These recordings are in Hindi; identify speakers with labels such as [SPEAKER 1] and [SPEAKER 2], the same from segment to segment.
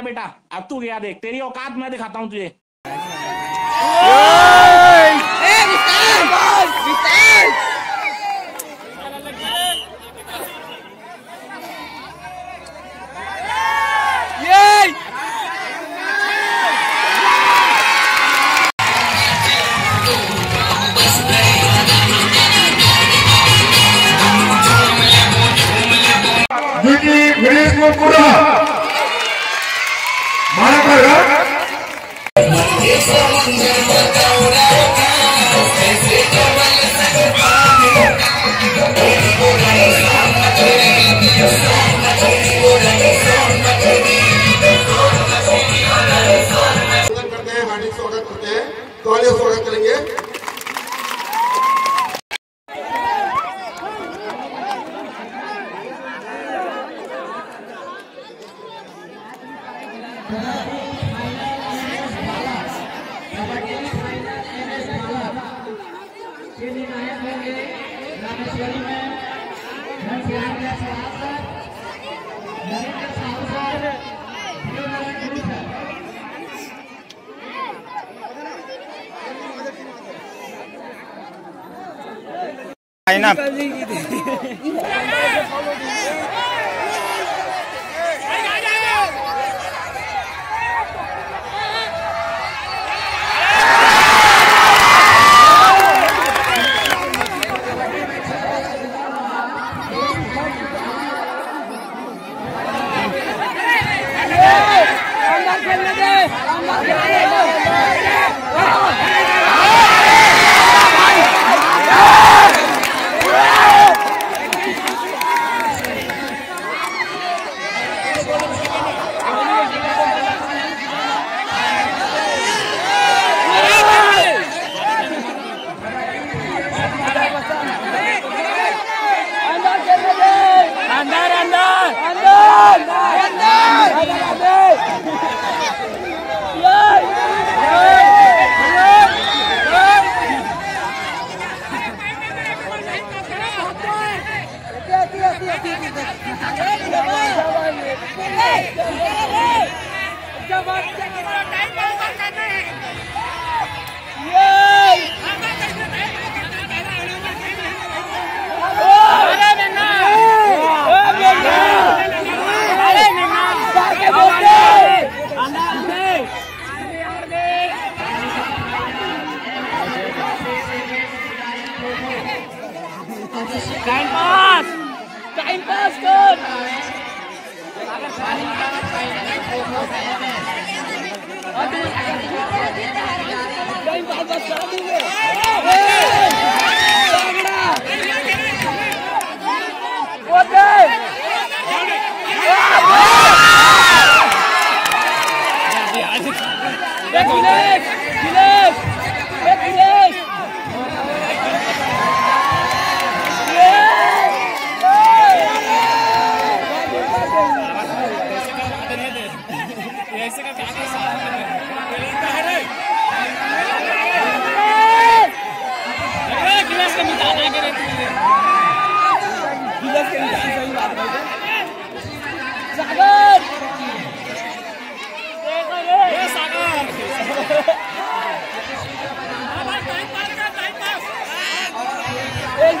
[SPEAKER 1] गया बेटा। अब तू गया देख। तेरी औकात मैं दिखाता हूँ तुझे।
[SPEAKER 2] पूरा
[SPEAKER 3] टाइम टाइम पास बस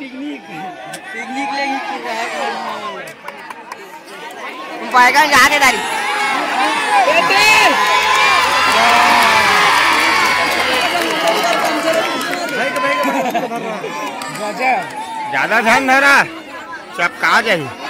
[SPEAKER 3] पिकनिक। लगी पिकनिक पाएगा जा के दारी। ज़्यादा
[SPEAKER 4] ध्यान धरा सब कहा भैया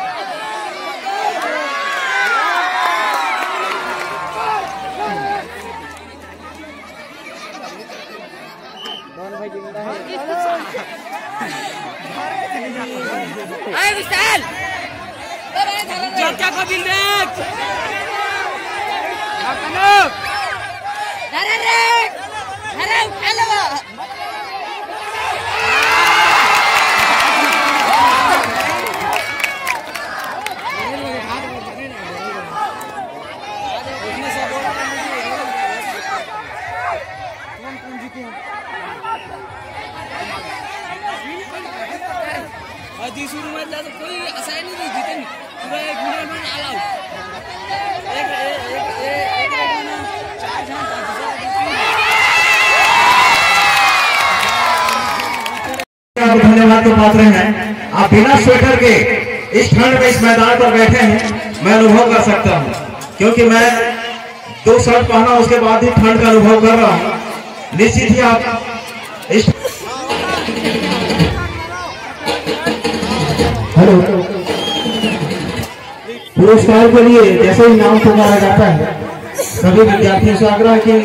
[SPEAKER 5] लहराइए दिखा
[SPEAKER 3] विशाल चर्चा को दिल देख
[SPEAKER 4] अरे रे अरे हेलो
[SPEAKER 3] तो
[SPEAKER 2] धन्यवाद के पात्र हैं आप बिना स्वेटर के इस ठंड में इस मैदान पर बैठे हैं मैं अनुभव कर सकता हूँ क्योंकि मैं दो शर्ट पहना उसके बाद ही ठंड का अनुभव कर रहा हूँ निश्चित ही आप इस हेलो। पुरस्कार के लिए जैसे ही नाम पुकारा जाता है, सभी विद्यार्थियों से आग्रह की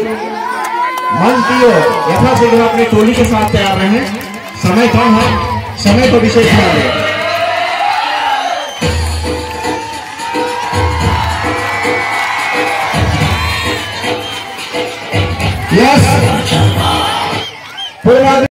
[SPEAKER 2] मन की ओर यथाशीघ्र अपनी टोली के साथ तैयार रहें। समय कम है, समय को विशेष ध्यान दें यस पूर्वाधिक